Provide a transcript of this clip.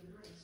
be nice.